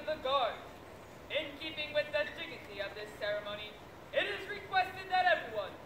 of the. In keeping with the dignity of this ceremony, it is requested that everyone